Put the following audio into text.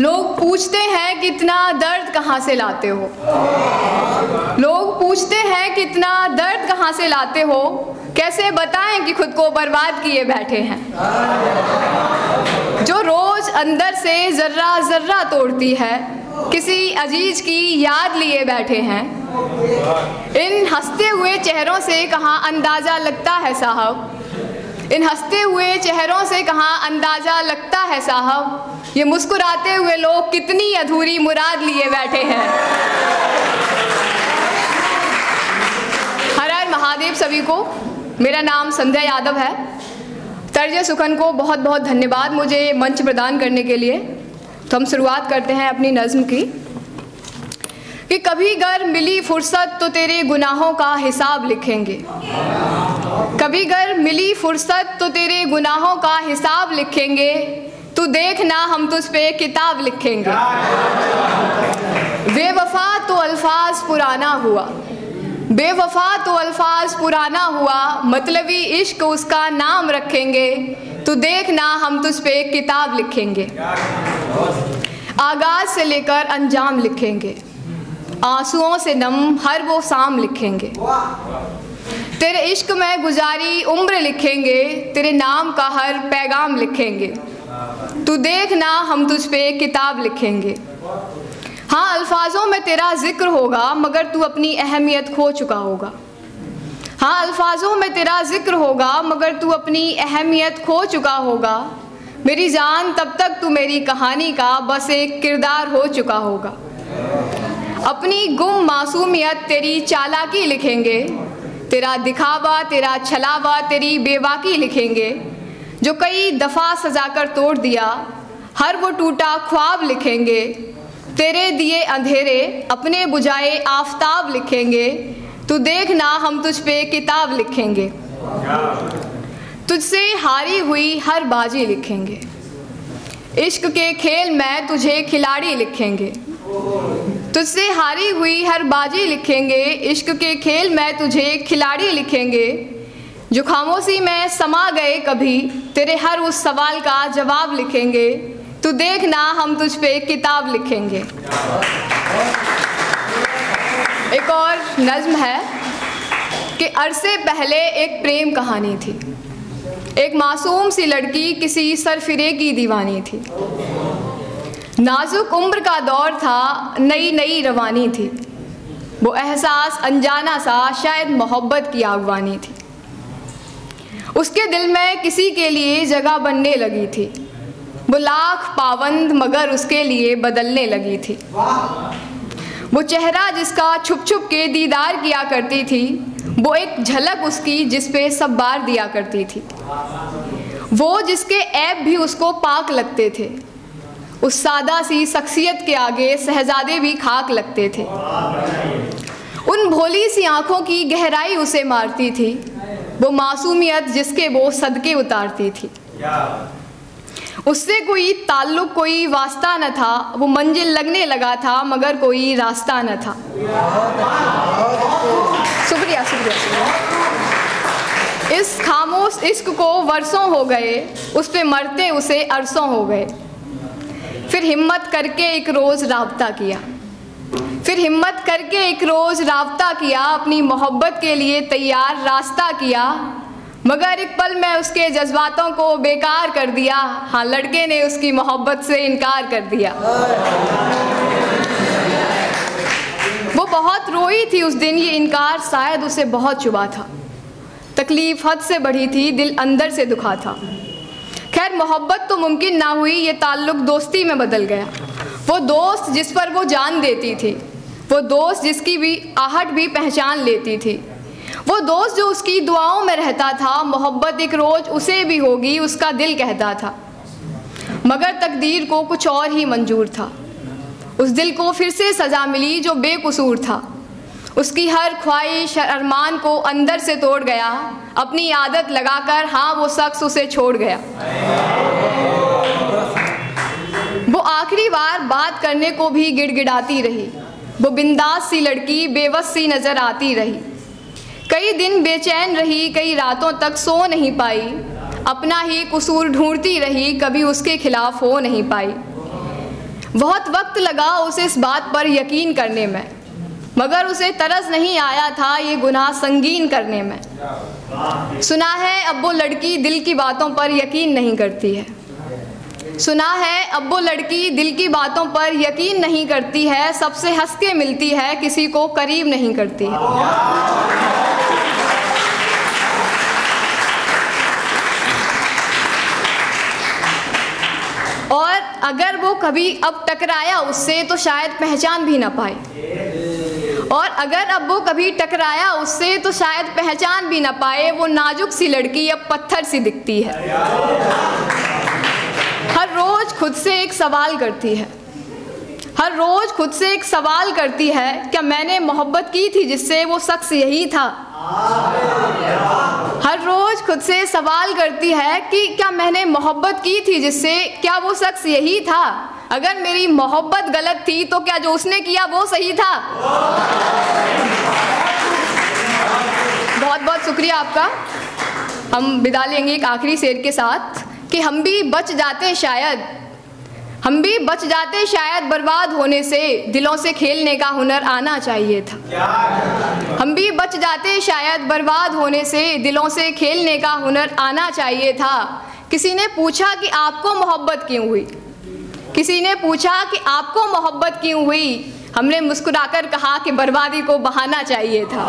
लोग पूछते हैं कितना दर्द कहाँ से लाते हो? लोग पूछते हैं कितना दर्द कहाँ से लाते हो? कैसे बताएँ कि खुद को बर्बाद किए बैठे हैं? जो रोज अंदर से जर्रा जर्रा तोड़ती है, किसी अज़ीज़ की याद लिए बैठे हैं। इन हँसते हुए चेहरों से कहाँ अंदाज़ा लगता है साहब? इन हँसते हुए चेहरों से कहाँ अंदाज़ा लगता है साहब? ये मुस्कुराते हुए लोग कितनी अधूरी मुराद लिए बैठे हैं। हर हर महादेव सभी को, मेरा नाम संध्या यादव है। तर्ज सुखन को बहुत बहुत धन्यवाद मुझे मंच प्रदान करने के लिए। तो हम शुरुआत करते हैं अपनी नज़म की। कि कभी गर मिली फुर्सत तो तेरे गुनाहों का हिसाब लिखेंगे। कभी गर मिली फुर्सत तो तेरे गुनाहों का हिसाब लिखेंगे। तू देखना हम तुझ पे किताब लिखेंगे। बेवफा तो अल्फाज पुराना हुआ। बेवफा तो अल्फाज पुराना हुआ, मतलबी इश्क उसका नाम रखेंगे। तू देखना हम तुझ पे किताब लिखेंगे। आगाज़ से लेकर अंजाम लिखेंगे। आंसुओं से नम, हर वो शाम लिखेंगे। तेरे इश्क में गुजारी, उम्र लिखेंगे। तेरे नाम का हर पैगाम लिखेंगे। तू देखना हम तुझ पे एक किताब लिखेंगे। हाँ अल्फाजों में तेरा ज़िक्र होगा, मगर तू अपनी अहमियत खो चुका होगा। हाँ अल्फाजों में तेरा ज़िक्र होगा, मगर तू अपनी अहमियत खो चुका होगा। मेरी जान तब तक तू मेरी कहानी का बस एक किरदार हो चुका होगा। अपनी गुम मासूमियत तेरी चालाकी लिखेंगे, तेरा दिखावा, तेरा छलावा, तेरी बेबाकी लिखेंगे। जो कई दफ़ा सजाकर तोड़ दिया, हर वो टूटा ख्वाब लिखेंगे। तेरे दिए अंधेरे अपने बुझाए आफताब लिखेंगे। तू देखना हम तुझ पे किताब लिखेंगे। तुझसे हारी हुई हर बाजी लिखेंगे। इश्क के खेल में तुझे खिलाड़ी लिखेंगे। तुझसे हारी हुई हर बाजी लिखेंगे। इश्क के खेल में तुझे खिलाड़ी लिखेंगे। जो खामोशी में समा गए कभी, तेरे हर उस सवाल का जवाब लिखेंगे। तू देखना, हम तुझ पे किताब लिखेंगे। एक और नज्म है कि अरसे पहले एक प्रेम कहानी थी। एक मासूम सी लड़की किसी सरफिरे की दीवानी थी। नाजुक उम्र का दौर था नई नई रवानी थी। वो एहसास अनजाना सा, शायद मोहब्बत की आगवानी थी। उसके दिल में किसी के लिए जगह बनने लगी थी। वो लाख पाबंद मगर उसके लिए बदलने लगी थी। वो चेहरा जिसका छुप छुप के दीदार किया करती थी, वो एक झलक उसकी जिस पे सब बार दिया करती थी। वो जिसके ऐप भी उसको पाक लगते थे, उस सादा सी शख्सियत के आगे शहजादे भी खाक लगते थे। उन भोली सी आँखों की गहराई उसे मारती थी वो मासूमियत जिसके वो सदके उतारती थी। उससे कोई ताल्लुक कोई वास्ता न था। वो मंजिल लगने लगा था मगर कोई रास्ता न था। शुक्रिया शुक्रिया शुक्रिया। इस खामोश इश्क को वर्षों हो गए उस पर मरते उसे अरसों हो गए। फिर हिम्मत करके एक रोज़ रबता किया। फिर हिम्मत करके एक रोज़ रबता किया, अपनी मोहब्बत के लिए तैयार रास्ता किया, मगर एक पल में उसके जज्बातों को बेकार कर दिया। हाँ लड़के ने उसकी मोहब्बत से इनकार कर दिया। वो बहुत रोई थी उस दिन, ये इनकार शायद उसे बहुत चुबा था। तकलीफ़ हद से बढ़ी थी, दिल अंदर से दुखा था। खैर, मोहब्बत तो मुमकिन ना हुई, ये ताल्लुक दोस्ती में बदल गया। वो दोस्त जिस पर वो जान देती थी, वो दोस्त जिसकी भी आहट भी पहचान लेती थी। वो दोस्त जो उसकी दुआओं में रहता था, मोहब्बत एक रोज़ उसे भी होगी, उसका दिल कहता था। मगर तकदीर को कुछ और ही मंजूर था। उस दिल को फिर से सज़ा मिली जो बेकसूर था। उसकी हर ख्वाहिश अरमान को अंदर से तोड़ गया। अपनी आदत लगाकर हाँ वो शख्स उसे छोड़ गया। आखिरी बार बात करने को भी गिड़गिड़ाती रही। वो बिंदास सी लड़की बेबस सी नज़र आती रही। कई दिन बेचैन रही, कई रातों तक सो नहीं पाई। अपना ही कसूर ढूंढती रही, कभी उसके खिलाफ हो नहीं पाई। बहुत वक्त लगा उसे इस बात पर यकीन करने में। मगर उसे तरस नहीं आया था ये गुनाह संगीन करने में। सुना है अब वो लड़की दिल की बातों पर यकीन नहीं करती है। सुना है अब वो लड़की दिल की बातों पर यकीन नहीं करती है, सबसे हंस के मिलती है, किसी को करीब नहीं करती। है और अगर वो कभी अब टकराया उससे तो शायद पहचान भी ना पाए। और अगर अब वो कभी टकराया उससे तो शायद पहचान भी ना पाए, वो नाजुक सी लड़की अब पत्थर सी दिखती है। खुद से एक सवाल करती है। हर रोज खुद से एक सवाल करती है, क्या मैंने मोहब्बत की थी जिससे वो शख्स यही था? हर रोज खुद से सवाल करती है कि क्या मैंने मोहब्बत की थी जिससे क्या वो शख्स यही था? अगर मेरी मोहब्बत गलत थी तो क्या जो उसने किया वो सही था? बहुत बहुत शुक्रिया आपका। हम विदा लेंगे एक आखिरी शेर के साथ कि हम भी बच जाते शायद। हम भी बच जाते शायद बर्बाद होने से। दिलों से खेलने का हुनर आना चाहिए था। हम भी बच जाते शायद बर्बाद होने से। दिलों से खेलने का हुनर आना चाहिए था। किसी ने पूछा कि आपको मोहब्बत क्यों हुई? किसी ने पूछा कि आपको मोहब्बत क्यों हुई? हमने मुस्कुराकर कहा कि बर्बादी को बहाना चाहिए था।